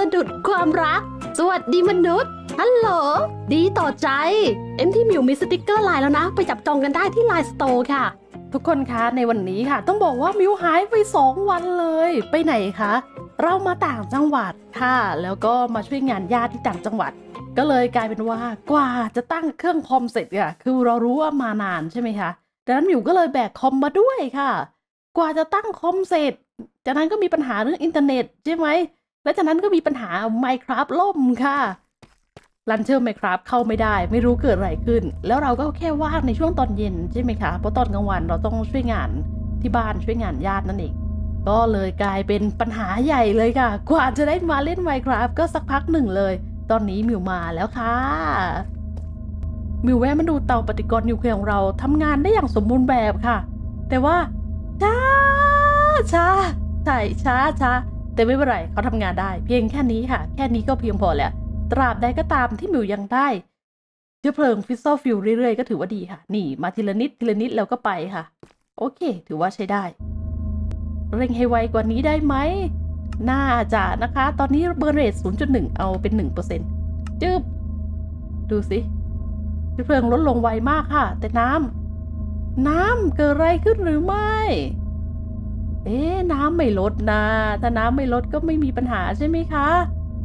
สะดุดความรัก สวัสดีมนุษย์ฮัลโหลดีต่อใจ เอ็มที่มิวมีสติกเกอร์ไลน์แล้วนะ ไปจับจองกันได้ที่ LINE Store ค่ะ ทุกคนคะในวันนี้ค่ะ ต้องบอกว่ามิวหายไป 2 วันเลย ไปไหนคะ เรามาต่างจังหวัดค่ะ แล้วก็มาช่วยงานญาติที่ต่างจังหวัด ก็เลยกลายเป็นว่ากว่าจะตั้งเครื่องคอมเสร็จอะคือเรารู้ว่ามานานใช่ไหมคะดังนั้นมิวก็เลยแบกคอมมาด้วยค่ะ กว่าจะตั้งคอมเสร็จจากนั้นก็มีปัญหาเรื่องอินเทอร์เน็ตใช่ไหม และจากนั้นก็มีปัญหา Minecraft ล่มค่ะรันเชอร์ Minecraft เข้าไม่ได้ ไม่รู้เกิดอะไรขึ้น แล้วเราก็แค่ว่างในช่วงตอนเย็นใช่ไหมคะ เพราะตอนกลางวันเราต้องช่วยงานที่บ้านช่วยงานญาตินั่นเอง ก็เลยกลายเป็นปัญหาใหญ่เลยค่ะ กว่าจะได้มาเล่น Minecraft ก็สักพักหนึ่งเลย ตอนนี้มิวมาแล้วค่ะ มิวแวะมาดูเตาปฏิกรณ์นิวเคลียร์ของเราทำงานได้อย่างสมบูรณ์แบบค่ะ แต่ว่าช้าช้าใช่ช้าช้า แต่ไม่เป็นไรเขาทำงานได้ เพียงแค่นี้ค่ะ แค่นี้ก็เพียงพอแล้ว ตราบใดก็ตามที่มิวยังได้เชื้อเพลิง Fissile Fuel เรื่อยๆ ก็ถือว่าดีค่ะ นี่ มาทีละนิดทีละนิดแล้วก็ไปค่ะ โอเค ถือว่าใช้ได้ เร่งให้ไวกว่านี้ได้ไหมน่าจะนะคะ ตอนนี้ Burn Rate 0.1 เอาเป็น 1%จึบดูสิเชื้อเพลิงลดลงไวมากค่ะ แต่น้ำน้ำเกิดอะไรขึ้นหรือไม่ เอ๊ะน้ำไม่ลดนะ ถ้าน้ำไม่ลดก็ไม่มีปัญหาใช่ไหมคะ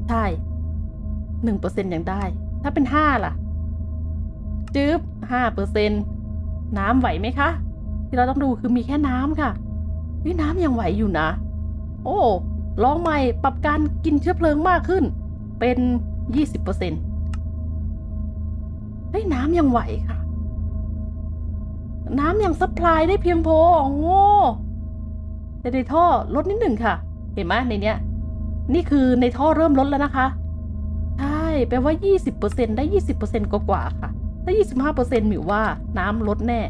ใช่หนึ่งเปอร์เซ็นต์ยังได้ ถ้าเป็นห้าล่ะ จึ๊บห้าเปอร์เซ็นต์น้ำไหวไหมคะ ที่เราต้องดูคือมีแค่น้ำค่ะนี่น้ำยังไหวอยู่นะ โอ้ลองใหม่ปรับการกินเชื้อเพลิงมากขึ้น เป็นยี่สิบเปอร์เซ็นต์เฮ้ยน้ำยังไหวค่ะ น้ำยัง supply ได้เพียงพอโง่ แต่ในท่อลดนิดหนึ่งค่ะ เห็นไหมในเนี้ย นี่คือในท่อเริ่มลดแล้วนะคะ ใช่แปลว่า 20%ได้ 20%กว่าๆค่ะ ถ้า 25%หมิวว่าน้ำลดแน่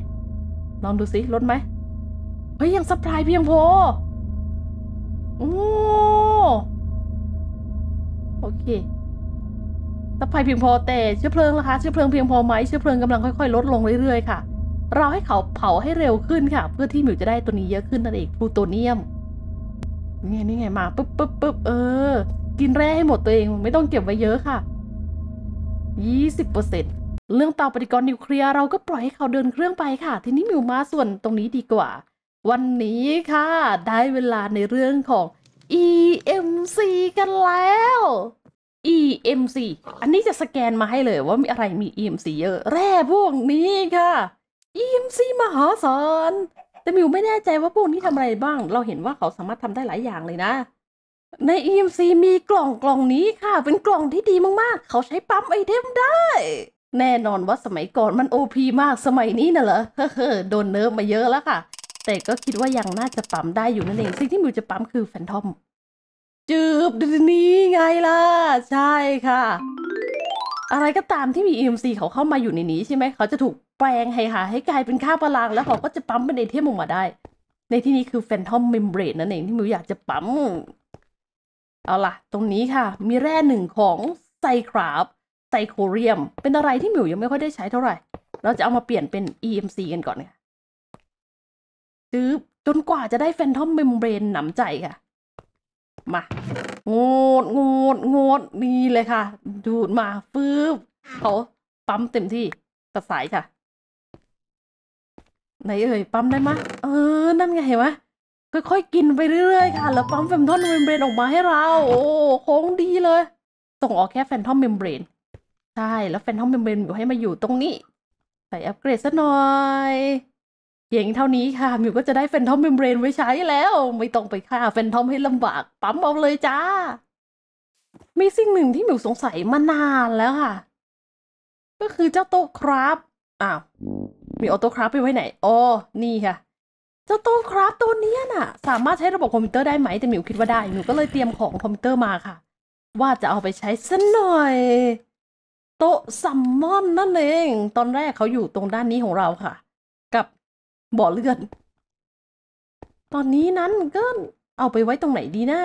ลองดูสิลดไหม เฮ้ย ยัง supply เพียงพอ โอ้โอเค supply เพียงพอแต่เชื้อเพลิงล่ะคะ เชื้อเพลิงเพียงพอไหมเชื้อเพลิงกำลังค่อยๆ ลดลงเรื่อยๆค่ะ เราให้เขาเผาให้เร็วขึ้นค่ะ เพื่อที่หมิวจะได้ตัวนี้เยอะขึ้นนั่นเองพลูโตเนียมนี่ไงนี่ไงมาปุ๊บปุ๊บปุ๊บเออ กินแร่ให้หมดตัวเองไม่ต้องเก็บไว้เยอะค่ะยี่สิบเปอร์เซ็นเรื่องเตาปฏิกรณ์นิวเคลียร์เราก็ปล่อยให้เขาเดินเครื่องไปค่ะ ทีนี้มิวมาส่วนตรงนี้ดีกว่า วันนี้ค่ะ ได้เวลาในเรื่องของ EMC กันแล้ว EMC อันนี้จะสแกนมาให้เลยว่ามีอะไรมี EMC เยอะ แร่พวกนี้ค่ะ EMC มหาศาลแต่มิวไม่แน่ใจว่าพวกนี้ทำอะไรบ้าง เราเห็นว่าเขาสามารถทำได้หลายอย่างเลยนะ ใน EMC มีกล่องกล่องนี้ค่ะ เป็นกล่องที่ดีมากๆ เขาใช้ปั๊มไอเทมได้ แน่นอนว่าสมัยก่อนมัน OP มากสมัยนี้น่ะเหรอเฮ้อโดน nerf มาเยอะแล้วค่ะ แต่ก็คิดว่ายังน่าจะปั๊มได้อยู่นั่นเองสิ่งที่มิวจะปั๊มคือ Phantom จืบดนี่ไงล่ะ ใช่ค่ะ อะไรก็ตามที่มี EMC เขาเข้ามาอยู่ในนี้ใช่ไหมเขาจะถูก แปลงให้หาให้กลายเป็นค่าพลัง แล้วเขาก็จะปั๊มเป็นไอเทมออกมาได้ ในที่นี้คือ Phantom Membrane นั่นเองที่มิวอยากจะปั๊ม เอาล่ะ ตรงนี้ค่ะ มีแร่หนึ่งของไซคราฟไซโคเรียม เป็นอะไรที่มิวยังไม่ค่อยได้ใช้เท่าไหร่ เราจะเอามาเปลี่ยนเป็น EMC กันก่อนค่ะซื้อจนกว่าจะได้ Phantom Membrane หนำใจค่ะ มา โงดโงดโงดนี่เลยค่ะ ดูดมา ฟืบเขาปั๊มเต็มที่ตัดสายค่ะ ไหนเอ่ยปั๊มได้ไหมเออ นั่นไงเห็นไหมค่อยๆกินไปเรื่อยๆค่ะ แล้วปั๊ม Phantom Membrane ออกมาให้เรา โอ้โค้งดีเลย ส่งออกแค่ Phantom Membrane ใช่ แล้ว Phantom Membrane อยู่ให้มาอยู่ตรงนี้ ใส่อัปเกรดซะหน่อยเพียงเท่านี้ค่ะ มิวก็จะได้ Phantom Membrane ไว้ใช้แล้ว ไม่ต้องไปฆ่า Phantom ให้ลำบาก ปั๊มเอาเลยจ้า มีสิ่งหนึ่งที่มิวสงสัยมานานแล้วค่ะ ก็คือเจ้าโต๊ะ craft อ้าว มี auto craft ไปไว้ไหนอ๋อนี่ค่ะ เจ้าโต๊ะ craft ตัวเนี้ยน่ะ สามารถใช้ระบบคอมพิวเตอร์ได้ไหม แต่หมิวคิดว่าได้หมิวก็เลยเตรียมของคอมพิวเตอร์มาค่ะ ว่าจะเอาไปใช้สักหน่อย โต๊ะซัมมอนนั่นเอง ตอนแรกเขาอยู่ตรงด้านนี้ของเราค่ะ กับบ่อเลือด ตอนนี้นั้นก็เอาไปไว้ตรงไหนดีนะ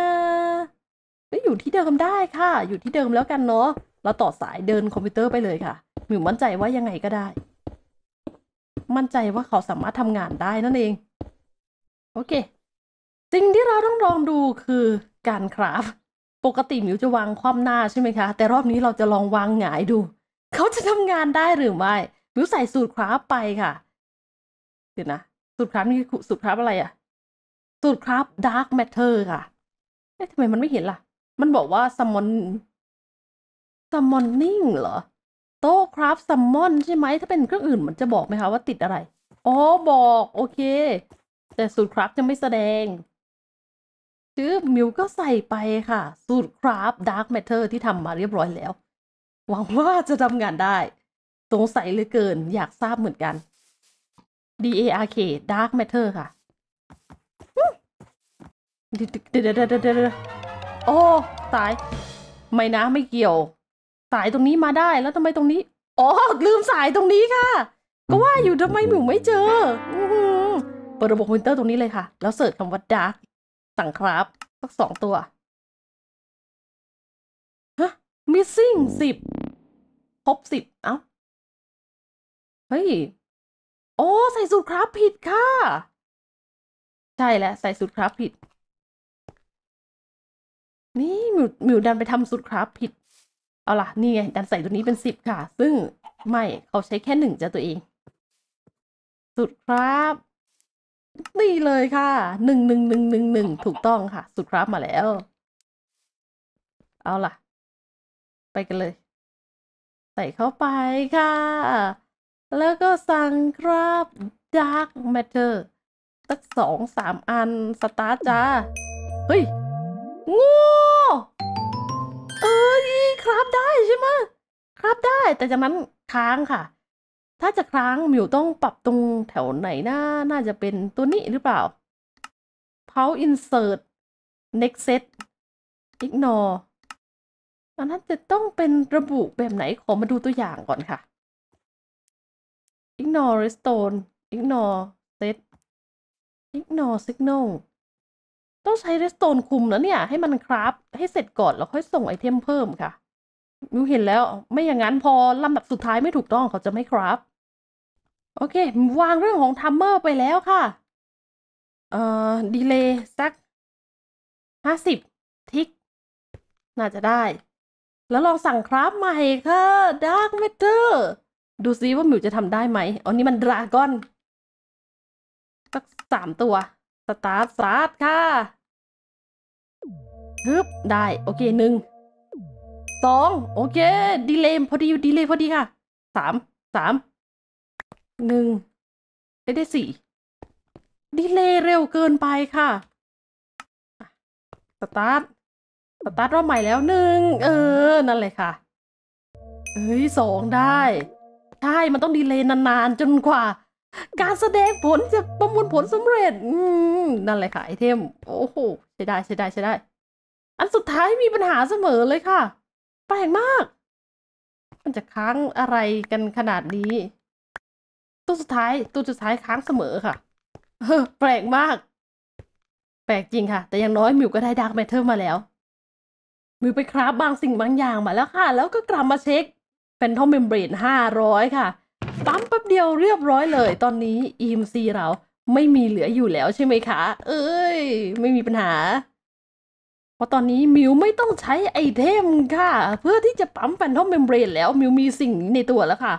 ก็อยู่ที่เดิมได้ค่ะ อยู่ที่เดิมแล้วกันเนาะ เราต่อสายเดินคอมพิวเตอร์ไปเลยค่ะ หมิวมั่นใจว่ายังไงก็ได้ มั่นใจว่าเขาสามารถทำงานได้นั่นเอง โอเค สิ่งที่เราต้องลองดูคือการ craft ปกติหมิวจะวางคว่ำหน้าใช่ไหมคะ แต่รอบนี้เราจะลองวางหงายดู เขาจะทำงานได้หรือไม่หมิวใส่สูตร craft ไปค่ะเดี๋ยวนะสูตร craft นี่สูตร craftอะไรอะสูตร craft Dark Matter ค่ะเอ๊ะทำไมมันไม่เห็นล่ะ มันบอกว่า summon summoning เหรอ โต๊ะ craft summonอนใช่ไหมถ้าเป็นเครื่องอื่นมันจะบอกไหมคะว่าติดอะไร อ๋อบอก โอเค แต่สูตร craft จะไม่แสดงชื่อมิวก็ใส่ไปค่ะ สูตร craft Dark Matter ที่ทำมาเรียบร้อยแล้ว หวังว่าจะทำงานได้ สงสัยเหลือเกินอยากทราบเหมือนกัน D A R K Dark Matter ค่ะเดี๋ยวเดี๋ยวเดี๋ยวเดี๋ยวโอ้สาย ไม่นะไม่เกี่ยว สายตรงนี้มาได้แล้วทำไมตรงนี้ อ๋อ ลืมสายตรงนี้ค่ะ ก็ว่าอยู่ทำไมหมิวไม่เจอเปิดระบบคอมพิวเตอร์ตรงนี้เลยค่ะ แล้วเสิร์ชคำว่า Dark สั่งครับ สักสองตัว ฮะ missing สิบครบสิบเอ้า เฮ้ย โอ้ ใส่สูตรครับผิดค่ะ ใช่แล้วใส่สูตรครับผิด นี่มิวหมิวดันไปทำสูตรครับผิด เอาล่ะ นี่ไงดันใส่ตัวนี้เป็นสิบค่ะ ซึ่งไม่เขาใช้แค่หนึ่งจ้ะตัวเองสูตรครับ นี่เลยค่ะหนึ่งหนึ่งหนึ่งหนึ่งหนึ่งถูกต้องค่ะสูตรครับมาแล้ว เอาล่ะ ไปกันเลย ใส่เข้าไปค่ะ แล้วก็สั่งครับ Dark Matter สักสองสามอัน สตาร์ทจ้า เฮ้ยโง่ ครับได้ใช่ไหมครับได้ แต่จากนั้นค้างค่ะ ถ้าจะค้างมิวต้องปรับตรงแถวไหนนะน่าจะเป็นตัวนี้หรือเปล่า Pause Insert Next Set Ignore อันนั้นจะต้องเป็นระบุแบบไหนขอมาดูตัวอย่างก่อนค่ะ ignore redstone ignore set ignore signal ต้องใช้ restore คุมแล้วเนี่ย ให้มัน craft ให้เสร็จก่อนแล้วค่อยส่ง item เพิ่มค่ะ มิวเห็นแล้วไม่อย่างนั้นพอลำดับสุดท้ายไม่ถูกต้องเขาจะไม่ craft โอเค วางเรื่องของ timer ไปแล้วค่ะ เอ่อ delay สักห้าสิบ tick น่าจะได้ แล้วลองสั่ง craft ใหม่ค่ะ Dark Matter ดูซิว่ามิวจะทำได้ไหมอ๋อนี่มัน dragon สักสามตัว start start ค่ะฮึบได้ โอเคหนึ่ง สองโอเค delay พอดี delay พอดีค่ะสามสามหนึ่งได้ได้สี่ delay เร็วเกินไปค่ะstart start รอบใหม่แล้วหนึ่งเออ นั่นเลยค่ะเอ้ยสองได้ ใช่ มันต้อง delay นานๆ จนกว่า การแสดงผลจะประมวลผลสำเร็จ อืม นั่นเลยค่ะ item โอ้โหใช้ได้ใช้ได้ใช้ได้ อันสุดท้ายมีปัญหาเสมอเลยค่ะ แปลกมาก มันจะค้างอะไรกันขนาดนี้ ตัวสุดท้ายตัวสุดท้ายค้างเสมอค่ะเออแปลกมาก แปลกจริงค่ะ แต่อย่างน้อยมิวก็ได้ Dark Matter มาแล้ว มิวไป craft บางสิ่งบางอย่างมาแล้วค่ะ แล้วก็กลับมาเช็ค Phantom Membrane ห้าร้อยค่ะ ปั๊มแป๊บเดียวเรียบร้อยเลย ตอนนี้ EMC เราไม่มีเหลืออยู่แล้วใช่ไหมคะ เอ้ย ไม่มีปัญหา เพราะตอนนี้มิวไม่ต้องใช้ item ค่ะ เพื่อที่จะปั๊ม Phantom Membrane แล้วมิวมีสิ่งนี้ในตัวแล้วค่ะ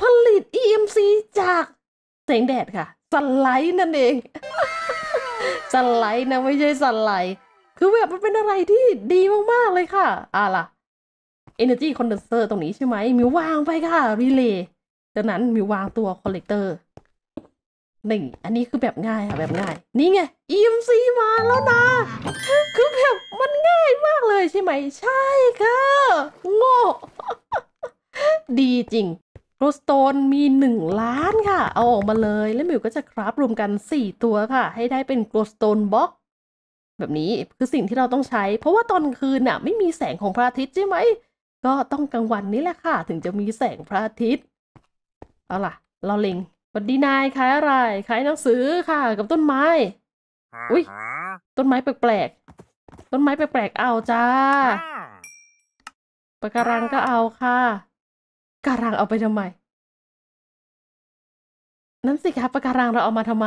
ผลิต EMC จากแสงแดดค่ะ สไลด์นั่นเอง สไลด์นะไม่ใช่สไลด์ คือแบบมันเป็นอะไรที่ดีมาก ๆ เลยค่ะอะล่ะ Energy Condenser ตรงนี้ใช่ไหมมิววางไปค่ะ Relay จากนั้นมิววางตัว Collector นี่อันนี้คือแบบง่ายค่ะแบบง่าย นี่ไง EMC มาแล้วนะ คือแบบมันง่ายมากเลยใช่ไหม ใช่ค่ะโง่ดีจริงโรสโตนมีหนึ่งล้านค่ะ เอาออกมาเลย แล้วมิวก็จะคราฟรวมกันสี่ตัวค่ะ ให้ได้เป็นโกลสโตนบล็อกแบบนี้คือสิ่งที่เราต้องใช้ เพราะว่าตอนคืนน่ะ ไม่มีแสงของพระอาทิตย์ใช่ไหม ก็ต้องกลางวันนี้แหละค่ะ ถึงจะมีแสงพระอาทิตย์ เอาล่ะ เราเล็ง วัสดีนายขายอะไร ขายหนังสือค่ะ กับต้นไม้ อุ๊ยต้นไม้แปลกๆ ต้นไม้แปลกๆ เอาจ้าปะการังก็เอาค่ะการังเอาไปทำไม นั่นสิคะปะการังเราเอามาทำไม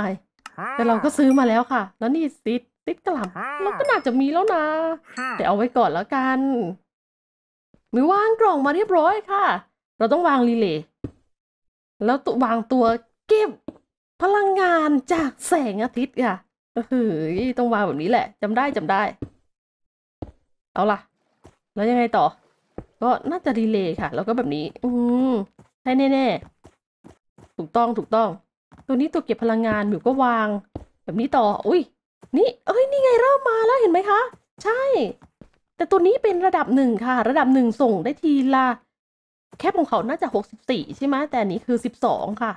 แต่เราก็ซื้อมาแล้วค่ะ แล้วนี่ซิดติดกระหล่ำเราก็น่าจะมีแล้วนะ แต่เอาไว้ก่อนแล้วกันมีวางกล่องมาเรียบร้อยค่ะ เราต้องวางรีเลย์แล้วตัววางตัว เก็บพลังงานจากแสงอาทิตย์ค่ะก็คือต้องวางแบบนี้แหละจำได้จำได้ เอาล่ะ แล้วยังไงต่อ ก็น่าจะรีเลย์ค่ะ แล้วก็แบบนี้ อืมใช่แน่ๆ ถูกต้องถูกต้อง ตัวนี้ตัวเก็บพลังงานหมิวก็วาง แบบนี้ต่อ อุ้ยนี่ เอ้ย นี่ไงเริ่มมาแล้วเห็นไหมคะ ใช่ แต่ตัวนี้เป็นระดับหนึ่งค่ะ ระดับหนึ่งส่งได้ทีละ แคปของเขาน่าจะหกสิบสี่ใช่ไหมแต่นนี้คือสิบสองค่ะ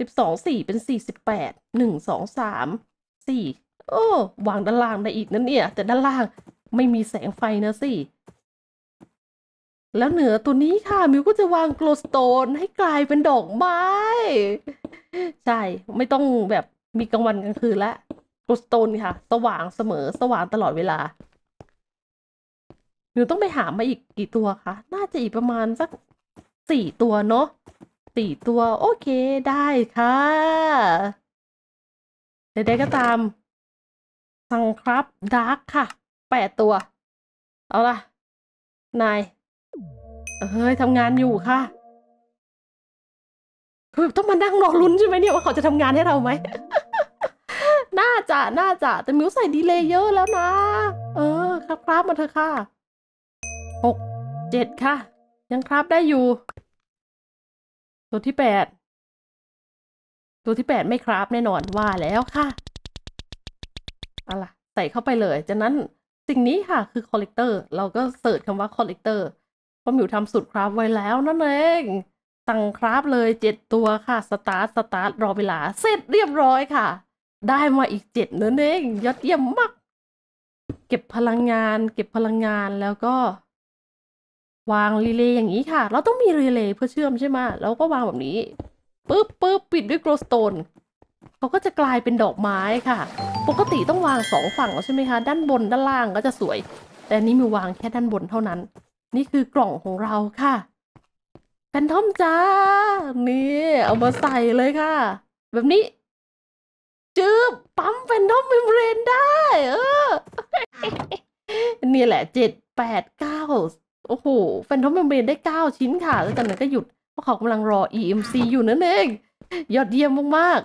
สิบสองสี่เป็นสี่สิบแปดหนึ่งสองสามสี่โอ้วางด้านล่างได้อีกนั่นเนี่ย แต่ด้านล่างไม่มีแสงไฟนะสิ แล้วเหนือตัวนี้ค่ะ มิวก็จะวางโกลสโตนให้กลายเป็นดอกไม้ ใช่ ไม่ต้องแบบมีกลางวันกลางคืนละโกลสโตนค่ะ สว่างเสมอสว่างตลอดเวลา มิวต้องไปหามาอีกกี่ตัวคะ น่าจะอีกประมาณสักสี่ตัวเนาะ สี่ตัว โอเคได้ค่ะใดๆก็ตามสังครับดาร์กค่ะแปดตัว เอาล่ะ นายเฮ้ยทำงานอยู่ค่ะคือต้องมานั่งรอลุ้นใช่ไหมเนี่ยว่าเขาจะทำงานให้เราไหม น่าจะ น่าจะ แต่มิวใส่ดีเลย์เยอะแล้วนะ เออ craft craft มาเถอะค่ะหกเจ็ดค่ะ ยัง craft ได้อยู่ ตัวที่แปดตัวที่แปดไม่ craft แน่นอนว่าแล้วค่ะเอาล่ะใส่เข้าไปเลย จากนั้นสิ่งนี้ค่ะคือ collector เราก็ search คำว่า collector เพราะหมิวทำสูตร craft ไว้แล้วนั่นเองสั่ง craft เลยเจ็ดตัวค่ะ start start รอเวลาเสร็จเรียบร้อยค่ะ ได้มาอีกเจ็ดนั่นเองยอดเยี่ยมมาก เก็บพลังงาน เก็บพลังงานแล้วก็ วาง relay อย่างนี้ค่ะ เราต้องมี relay เพื่อเชื่อมใช่ไหมแล้วก็วางแบบนี้ปึ๊บปึ๊บปิดด้วย glowstone เขาก็จะกลายเป็นดอกไม้ค่ะ ปกติต้องวางสองฝั่งใช่ไหมคะ ด้านบนด้านล่างก็จะสวย แต่อันนี้มีวางแค่ด้านบนเท่านั้น นี่คือกล่องของเราค่ะ Phantom จ้า นี่ เอามาใส่เลยค่ะ แบบนี้ จึ๊บปั๊ม Phantom Membrane ได้ เออ นี่แหละเจ็ดแปดเก้า โอ้โห Phantom Membrane ได้เก้าชิ้นค่ะ แล้วจากนั้นก็หยุด เพราะเขากำลังรอ EMC อยู่นั่นเอง ยอดเยี่ยมมาก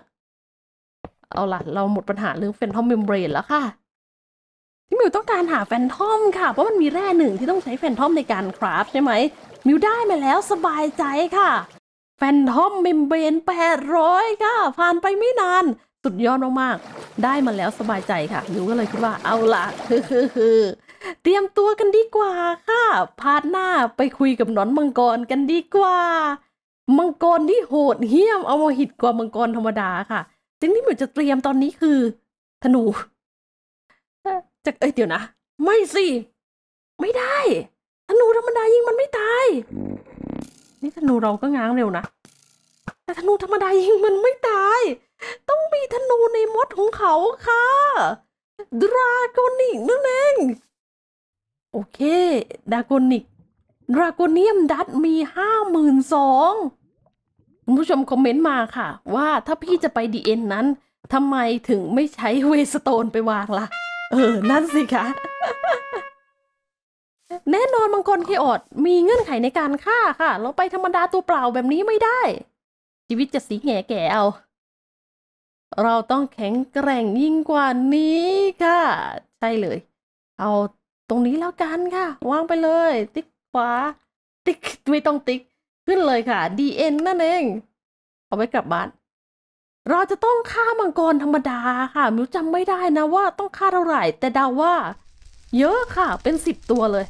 ๆ เอาล่ะ เราหมดปัญหาเรื่อง Phantom Membrane แล้วค่ะที่มิวต้องการหา Phantom ค่ะ เพราะมันมีแร่หนึ่งที่ต้องใช้ Phantom ในการ craft ใช่ไหม มิวได้มาแล้วสบายใจค่ะ Phantom Membrane แปดร้อยค่ะ ผ่านไปไม่นาน สุดยอดมากๆ ได้มาแล้วสบายใจค่ะ มิวก็เลยคิดว่าเอาล่ะคือ เตรียมตัวกันดีกว่าค่ะ part หน้าไปคุยกับหนอนมังกรกันดีกว่า มังกรที่โหดเหี้ยมเอามาหิดกว่ามังกรธรรมดาค่ะสิ่งที่หมิวจะเตรียมตอนนี้คือ ธนูจะเอ้ยเดี๋ยวนะ ไม่สิ ไม่ได้ ธนูธรรมดายิงมันไม่ตาย นี่ธนูเราก็ง้างเร็วนะ แต่ธนูธรรมดายิงมันไม่ตาย ต้องมีธนูในมดของเขาค่ะ ดราโกนิกนั่นเอง โอเค ดาโกนิกดราโกเนียมดัตมีห้าหมื่นสองคุณผู้ชมคอมเมนต์มาค่ะ ว่าถ้าพี่จะไปดีเอ็นนั้นทำไมถึงไม่ใช้เวสโตนไปวางล่ะ เออ นั่นสิคะ แน่นอนมังกรเคออดมีเงื่อนไขในการฆ่าค่ะ เราไปธรรมดาตัวเปล่าแบบนี้ไม่ได้ ชีวิตจะสีแง่แก่เอา เราต้องแข็งแกร่งยิ่งกว่านี้ค่ะ ใช่เลย เอา ตรงนี้แล้วกันค่ะ วางไปเลย ติ๊กขวา ติ๊กไม่ต้องติ๊ก ขึ้นเลยค่ะ DN นั่นเอง เอาไว้กลับบ้าน เราจะต้องฆ่ามังกรธรรมดาค่ะมิวจำไม่ได้นะว่าต้องฆ่าเท่าไหร่ แต่เดาว่า เยอะค่ะ เป็นสิบตัวเลย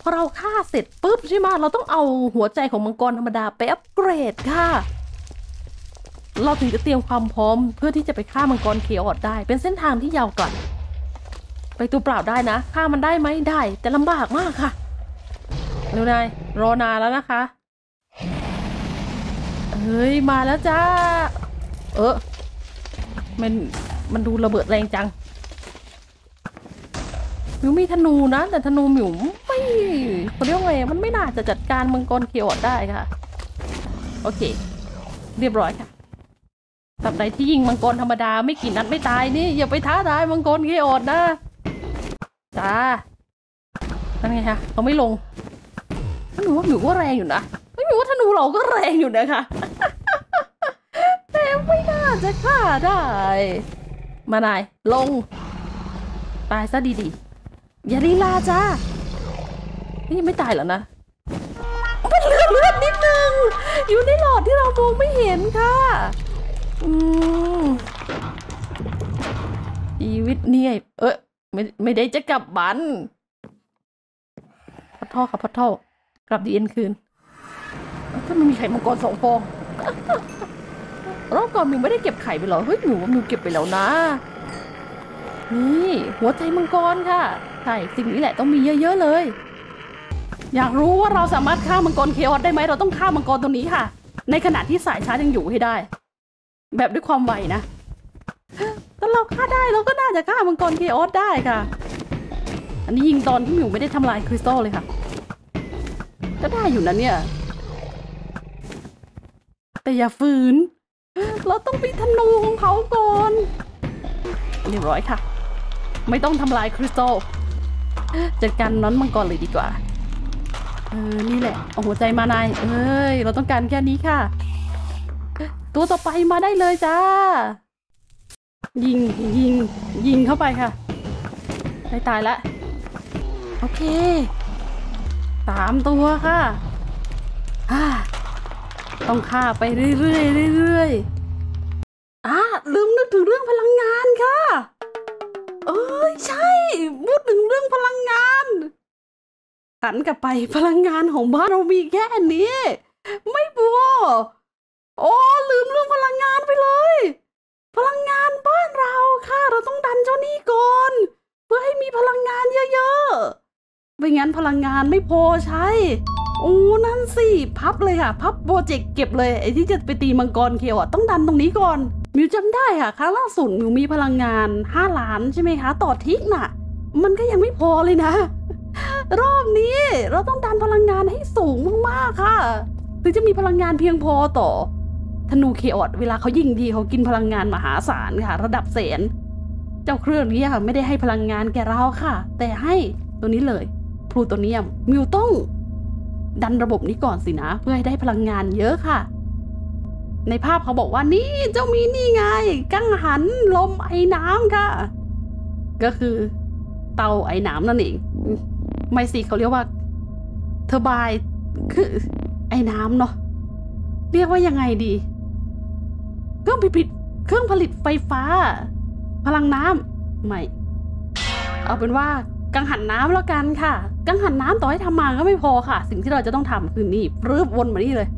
พอเราฆ่าเสร็จปุ๊บใช่ไหมเราต้องเอาหัวใจของมังกรธรรมดาไปอัปเกรดค่ะ เราถึงจะเตรียมความพร้อมเพื่อที่จะไปฆ่ามังกรเคออดได้ เป็นเส้นทางที่ยาวไกล ไปตัวเปล่าได้นะฆ่ามันได้ไหมได้แต่ลำบากมากค่ะเร็วนายรอนานแล้วนะคะเฮ้ยมาแล้วจ้า เออมันมันดูระเบิดแรงจังมิวมีธนูนะ แต่ธนูมิวไม่เขาเรียกไงมันไม่น่าจะจัดการมังกรเคียวอดได้ค่ะ โอเค เรียบร้อยค่ะตราบใดที่ยิงมังกรธรรมดาไม่กี่นัดไม่ตายนี่อย่าไปท้าทายมังกรเคโอดนะ จ้านั่นไงคะเขาไม่ลงหนูว่าหนูก็แรงอยู่นะไม่หนูว่าธนูเราก็แรงอยู่นะคะแต่ไม่น่าจะฆ่าได้ มานายลง ตายซะดีๆ อย่าลีลาจ้า นี่ยังไม่ตายเหรอนะมันเลือดเลือดนิดนึง อยู่ในหลอดที่เรามองไม่เห็นค่ะ อืมชีวิตเนี่ยเอ้ย ไม่ไม่ได้จะกลับบ้านพัดท่อครับพัดท่อกลับดีเอ็นคืนเอ้าถ้ามันมีไข่มังกรสองฟองรอบก่อนมิวไม่ได้เก็บไข่ไปหรอเฮ้ยหนูว่ามิวเก็บไปแล้วนะ นี่หัวใจมังกรค่ะใช่สิ่งนี้แหละต้องมีเยอะ ๆเลย อยากรู้ว่าเราสามารถฆ่ามังกรเคออสได้ไหมเราต้องฆ่ามังกรตัวนี้ค่ะ ในขณะที่สายชาร์จยังอยู่ให้ได้ แบบด้วยความไวนะ เราฆ่าได้เราก็น่าจะฆ่ามังกรเคออสได้ค่ะ อันนี้ยิงตอนที่มิวไม่ได้ทำลายคริสตัลเลยค่ะ ก็ได้อยู่นะเนี่ย แต่อย่าฝืน เราต้องมีธนูของเขาก่อนเรียบร้อยค่ะ ไม่ต้องทำลายคริสตัลจัดการน้อนมังกรเลยดีกว่า เออ นี่แหละ เอาหัวใจมานาย เอ้ย เราต้องการแค่นี้ค่ะ ตัวต่อไปมาได้เลยจ้า ยิงยิงยิงเข้าไปค่ะได้ตายละโอเคสามตัวค่ะอ่าต้องฆ่าไปเรื่อยๆเรื่อยๆอ่าลืมนึกถึงเรื่องพลังงานค่ะ เอ้ยใช่พูดถึงเรื่องพลังงานหันกลับไปพลังงานของบ้านเรามีแค่นี้ ไม่พอโอ้ลืมเรื่องพลังงานไปเลย พลังงานบ้านเราค่ะ เราต้องดันเจ้าหนี้ก่อน เพื่อให้มีพลังงานเยอะๆ ไม่งั้นพลังงานไม่พอใช้โอ้นั่นสิพับเลยค่ะ พับโปรเจกต์เก็บเลยไอ้ที่จะไปตีมังกรเคียวอะต้องดันตรงนี้ก่อน มิวจำได้ค่ะครั้งล่าสุดมิวมีพลังงาน 5 ล้านใช่ไหมคะ ต่อทิกน่ะ มันก็ยังไม่พอเลยนะ รอบนี้เราต้องดันพลังงานให้สูงมากๆค่ะถึงจะมีพลังงานเพียงพอต่อ ธนูเคออดเวลาเขายิงทีเขากินพลังงานมหาศาลค่ะ ระดับแสน เจ้าเครื่องนี้ค่ะไม่ได้ให้พลังงานแก่เราค่ะ แต่ให้ตัวนี้เลย พลูโตเนียม มิวต้อง ดันระบบนี้ก่อนสินะ เพื่อให้ได้พลังงานเยอะค่ะ ในภาพเขาบอกว่านี่เจ้ามีนี่ไง กังหันลมไอ้น้ำค่ะ ก็คือ เตาไอ้น้ำนั่นเอง ไม่สิเขาเรียกว่า เทอร์บน์คือไอ้น้ำเนาะเรียกว่ายังไงดีเครื่องผลิตเครื่องผลิตไฟฟ้า พลังน้ำไม่ เอาเป็นว่า กังหันน้ำแล้วกันค่ะ กังหันน้ำต่อให้ทำมาก็ไม่พอค่ะ สิ่งที่เราจะต้องทำคือนี่รืบวนมานี่เลย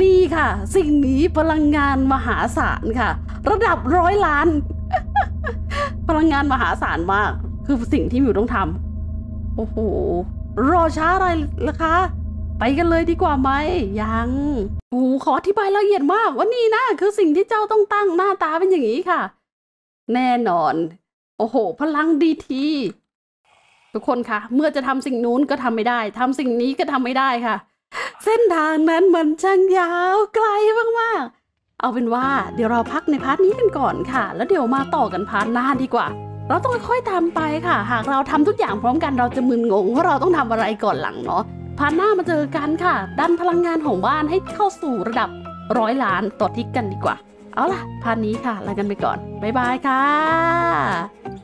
นี่ค่ะ สิ่งนี้พลังงานมหาศาลค่ะ ระดับร้อยล้าน พลังงานมหาศาลมาก คือสิ่งที่มิวต้องทำโอ้โหรอช้าอะไรล่ะคะ ไปกันเลยดีกว่าไหมยังโอ้หขออธิบายละเอียดมากว่านี่นะคือสิ่งที่เจ้าต้องตั้งหน้าตาเป็นอย่างนี้ค่ะ แน่นอน โอ้โห พลังดีที ทุกคนคะเมื่อจะทำสิ่งนู้นก็ทำไม่ได้ทำสิ่งนี้ก็ทำไม่ได้ค่ะ เส้นทางนั้นมันช่างยาวไกลมากๆ เอาเป็นว่าเดี๋ยวเราพักใน part นี้กันก่อนค่ะ แล้วเดี๋ยวมาต่อกัน part หน้าดีกว่า เราต้องค่อยๆทำไปค่ะ หากเราทำทุกอย่างพร้อมกันเราจะมึนงงว่าเราต้องทำอะไรก่อนหลังเนาะ part หน้ามาเจอกันค่ะ ดันพลังงานของบ้านให้เข้าสู่ระดับร้อยล้านต่อ tick กันดีกว่า เอาล่ะ part นี้ค่ะลากันไปก่อนบ๊ายบายค่ะ